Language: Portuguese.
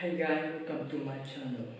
Hey guys, welcome to my channel.